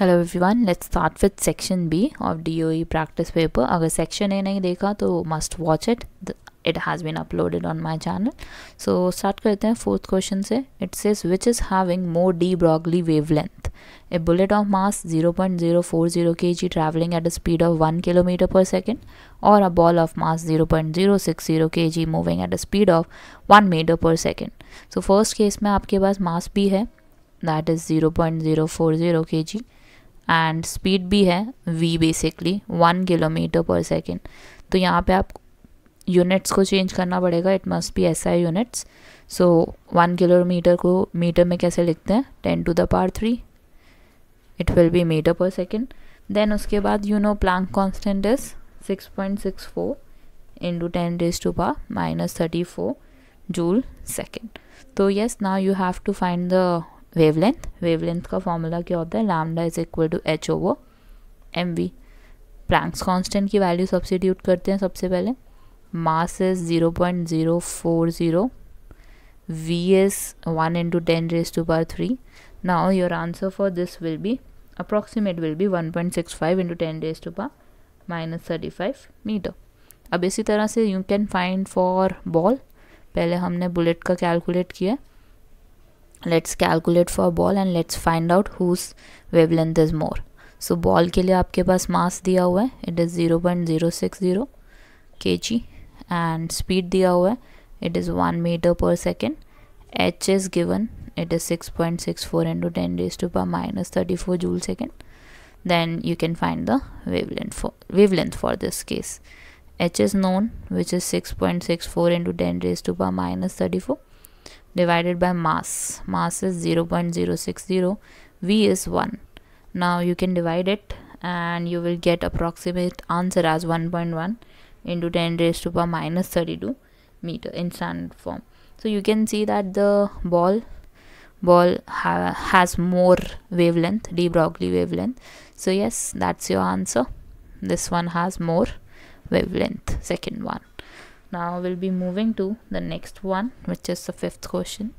Hello everyone let's start with section B of DOE practice paper अगर section A नहीं देखा तो must watch it it has been uploaded on my channel so start करते हैं fourth question से. It says which is having more de Broglie wavelength a bullet of mass 0.040 kg traveling at a speed of 1 km per second or a ball of mass 0.060 kg moving at a speed of 1 meter per second. So, first case में आपके पास mass भी है. That is 0.040 kg. And speed भी है v basically one kilometre per second तो यहाँ पे आप यूनिट्स को चेंज करना पड़ेगा it must be S I units so one kilometre को मीटर में कैसे लिखते हैं? Ten to the power three it will be metre per second then उसके बाद you know Planck constant is six point six four into ten raise to power minus thirty four joule second तो yes now you have to find the wavelength wavelength का formula क्या होता है? Lambda is equal to h over m v Planck's constant की value substitute करते हैं सबसे पहले. Mass is zero point zero four zero v is one into ten raise to power three now your answer for this will be approximate will be one point six five into ten raise to power minus thirty five metre अब इसी तरह से you can find for ball पहले हमने bullet का calculate किया let's calculate for ball and let's find out whose wavelength is more so ball के लिए आपके पास mass दिया हुआ है it is 0.060 kg and speed दिया हुआ है it is 1 meter per second h is given it is 6.64 into 10 raised to power minus 34 joule second then you can find the wavelength for wavelength for this case h is known which is 6.64 into 10 raised to power minus 34 divided by mass. Mass is 0.060 v is 1 now you can divide it and you will get approximate answer as 1.1 into 10 raised to power minus 32 meter in standard form. So you can see that the ball ball ha has more wavelength de broglie wavelength. So yes that's your answer. This one has more wavelength second one now we'll be moving to the next one which is the fifth question